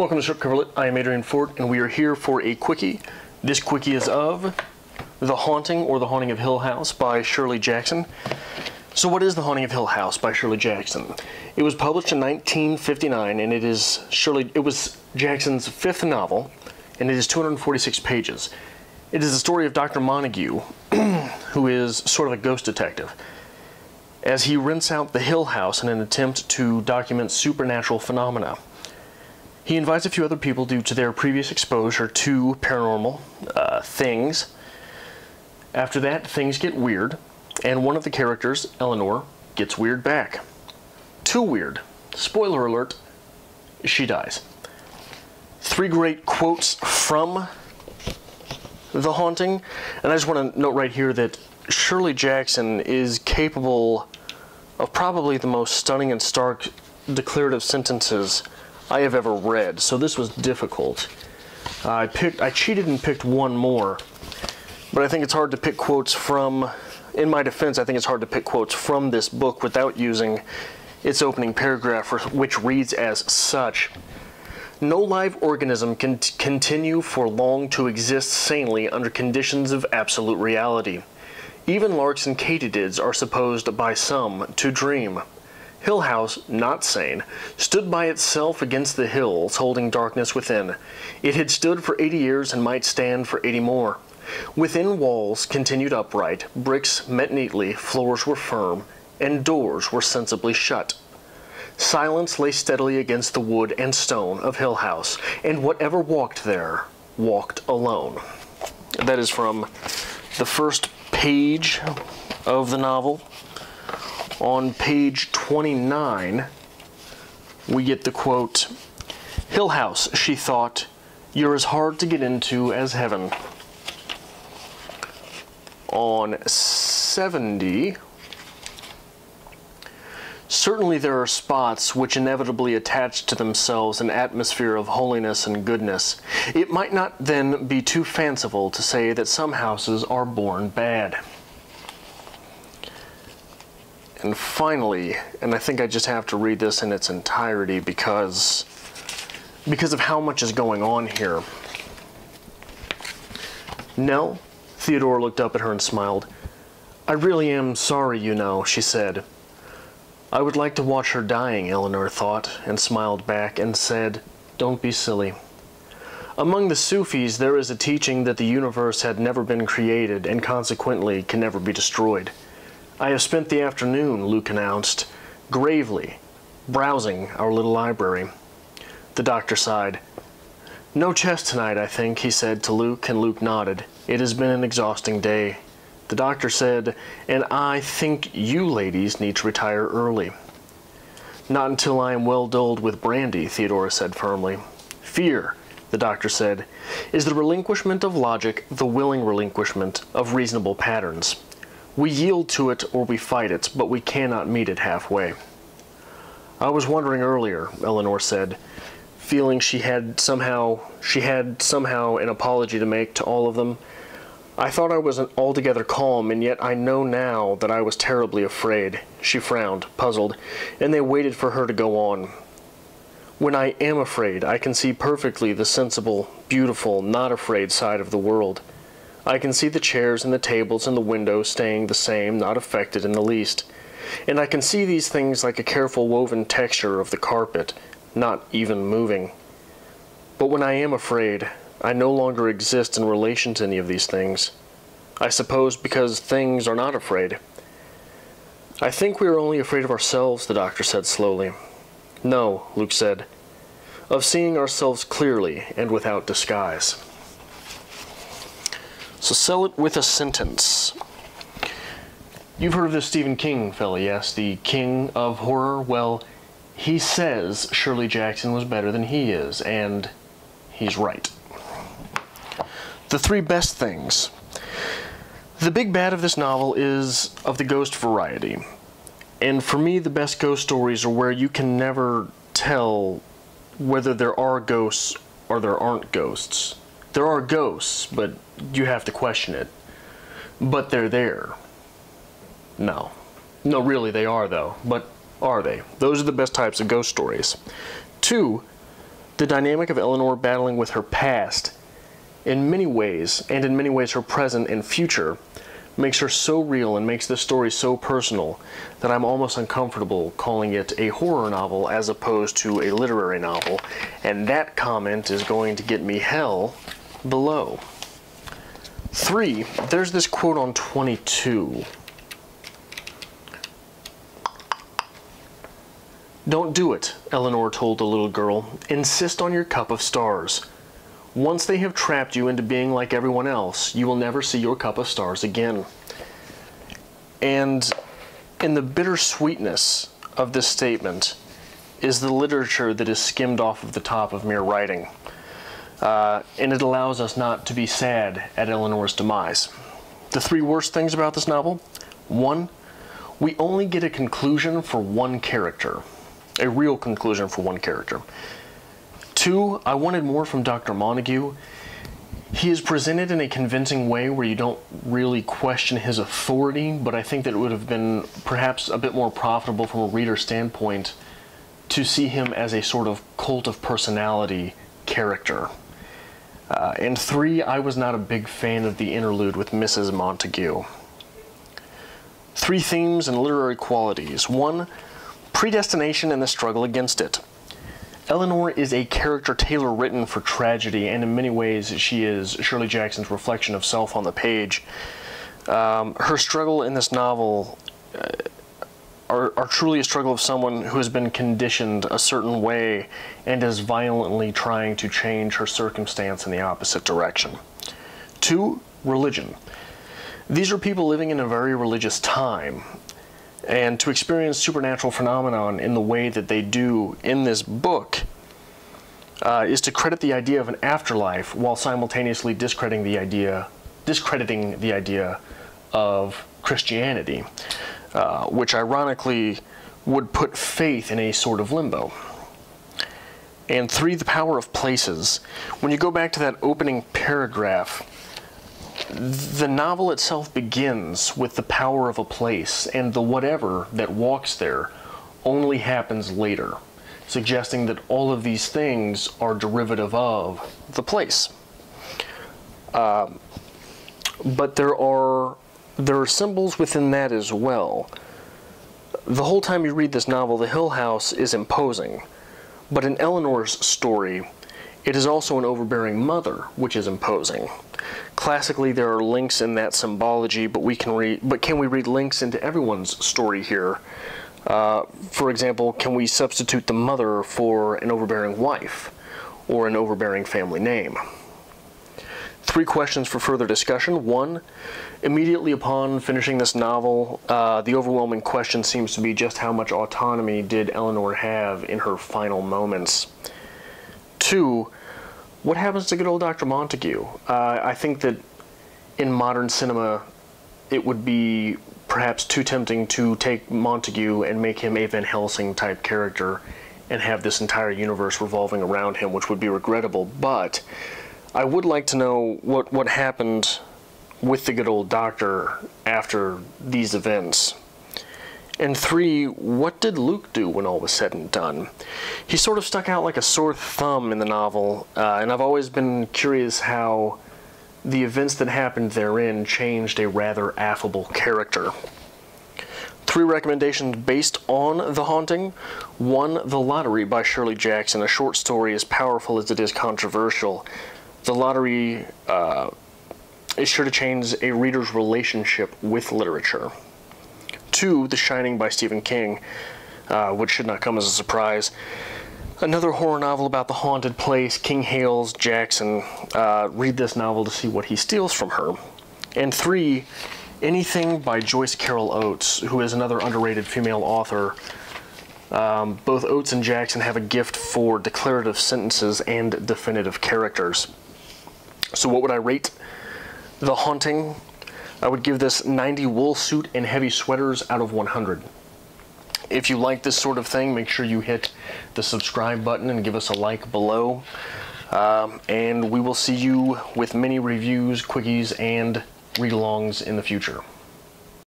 Welcome to Stripped Cover Lit. I am Adrian Fort, and we are here for a quickie. This quickie is of The Haunting or The Haunting of Hill House by Shirley Jackson. So, what is The Haunting of Hill House by Shirley Jackson? It was published in 1959, and it is Shirley. It was Jackson's fifth novel, and it is 246 pages. It is the story of Dr. Montague, who is sort of a ghost detective, as he rents out the Hill House in an attempt to document supernatural phenomena. He invites a few other people due to their previous exposure to paranormal uh, things. After that, things get weird, and one of the characters, Eleanor, gets weird back. Too weird. Spoiler alert, she dies. Three great quotes from The Haunting, and I just want to note right here that Shirley Jackson is capable of probably the most stunning and stark declarative sentences I have ever read, so this was difficult. I picked, I cheated and picked one more, but I think it's hard to pick quotes from. In my defense, I think it's hard to pick quotes from this book without using its opening paragraph, which reads as such. No live organism can continue for long to exist sanely under conditions of absolute reality. Even larks and katydids are supposed by some to dream. Hill House, not sane, stood by itself against the hills, holding darkness within. It had stood for eighty years and might stand for eighty more. Within walls continued upright, bricks met neatly, floors were firm, and doors were sensibly shut. Silence lay steadily against the wood and stone of Hill House, and whatever walked there walked alone. That is from the first page of the novel on page 29, we get the quote Hill House, she thought, you're as hard to get into as heaven. On 70, certainly there are spots which inevitably attach to themselves an atmosphere of holiness and goodness. It might not then be too fanciful to say that some houses are born bad. And finally, and I think I just have to read this in its entirety because because of how much is going on here. Nell, Theodora looked up at her and smiled. I really am sorry, you know, she said. I would like to watch her dying, Eleanor thought, and smiled back and said, Don't be silly. Among the Sufis, there is a teaching that the universe had never been created and consequently can never be destroyed. I have spent the afternoon, Luke announced, gravely, browsing our little library. The doctor sighed. No chess tonight, I think, he said to Luke, and Luke nodded. It has been an exhausting day. The doctor said, and I think you ladies need to retire early. Not until I am well dulled with brandy, Theodora said firmly. Fear, the doctor said, is the relinquishment of logic, the willing relinquishment of reasonable patterns. We yield to it or we fight it, but we cannot meet it halfway. I was wondering earlier, Eleanor said, feeling she had somehow she had somehow an apology to make to all of them. I thought I wasn't altogether calm, and yet I know now that I was terribly afraid. She frowned, puzzled, and they waited for her to go on. When I am afraid, I can see perfectly the sensible, beautiful, not afraid side of the world. I can see the chairs and the tables and the windows staying the same, not affected in the least. And I can see these things like a careful woven texture of the carpet, not even moving. But when I am afraid, I no longer exist in relation to any of these things. I suppose because things are not afraid. I think we are only afraid of ourselves, the doctor said slowly. No, Luke said, of seeing ourselves clearly and without disguise. So sell it with a sentence. You've heard of this Stephen King fella, yes? The king of horror? Well, he says Shirley Jackson was better than he is, and he's right. The three best things. The big bad of this novel is of the ghost variety. And for me, the best ghost stories are where you can never tell whether there are ghosts or there aren't ghosts. There are ghosts, but you have to question it. But they're there. No. No, really, they are, though. But are they? Those are the best types of ghost stories. Two, The dynamic of Eleanor battling with her past, in many ways, and in many ways her present and future, makes her so real and makes the story so personal that I'm almost uncomfortable calling it a horror novel as opposed to a literary novel. And that comment is going to get me hell below. Three, there's this quote on 22. Don't do it, Eleanor told the little girl. Insist on your cup of stars. Once they have trapped you into being like everyone else, you will never see your cup of stars again. And in the bittersweetness of this statement is the literature that is skimmed off of the top of mere writing. Uh, and it allows us not to be sad at Eleanor's demise. The three worst things about this novel one, we only get a conclusion for one character, a real conclusion for one character. Two, I wanted more from Dr. Montague. He is presented in a convincing way where you don't really question his authority, but I think that it would have been perhaps a bit more profitable from a reader standpoint to see him as a sort of cult of personality character. Uh, and three, I was not a big fan of the interlude with Mrs. Montague. Three themes and literary qualities. One, predestination and the struggle against it. Eleanor is a character tailor written for tragedy, and in many ways, she is Shirley Jackson's reflection of self on the page. Um, her struggle in this novel uh, are, are, truly a struggle of someone who has been conditioned a certain way and is violently trying to change her circumstance in the opposite direction. Two, religion. These are people living in a very religious time, and to experience supernatural phenomenon in the way that they do in this book uh, is to credit the idea of an afterlife while simultaneously discrediting the idea, discrediting the idea of Christianity, uh, which ironically would put faith in a sort of limbo. And three, the power of places. When you go back to that opening paragraph, the novel itself begins with the power of a place, and the whatever that walks there only happens later, suggesting that all of these things are derivative of the place. Uh, but there are there are symbols within that as well. The whole time you read this novel, the Hill House is imposing, but in Eleanor's story, it is also an overbearing mother, which is imposing. Classically, there are links in that symbology, but we can read. But can we read links into everyone's story here? Uh, for example, can we substitute the mother for an overbearing wife or an overbearing family name? Three questions for further discussion. One, immediately upon finishing this novel, uh, the overwhelming question seems to be just how much autonomy did Eleanor have in her final moments? Two, what happens to good old Dr. Montague? Uh, I think that in modern cinema, it would be perhaps too tempting to take Montague and make him a Van Helsing type character and have this entire universe revolving around him, which would be regrettable. But I would like to know what, what happened with the good old doctor after these events. And three, what did Luke do when all was said and done? He sort of stuck out like a sore thumb in the novel, uh, and I've always been curious how the events that happened therein changed a rather affable character. Three recommendations based on The Haunting. One, The Lottery by Shirley Jackson, a short story as powerful as it is controversial. The Lottery uh, is sure to change a reader's relationship with literature Two, The Shining by Stephen King, uh, which should not come as a surprise. Another horror novel about the haunted place, King hails Jackson. Uh, read this novel to see what he steals from her. And three, anything by Joyce Carol Oates, who is another underrated female author. Um, both Oates and Jackson have a gift for declarative sentences and definitive characters. So, what would I rate The Haunting I would give this 90 wool suit and heavy sweaters out of 100. If you like this sort of thing, make sure you hit the subscribe button and give us a like below. Um, and we will see you with many reviews, quickies, and read-alongs in the future.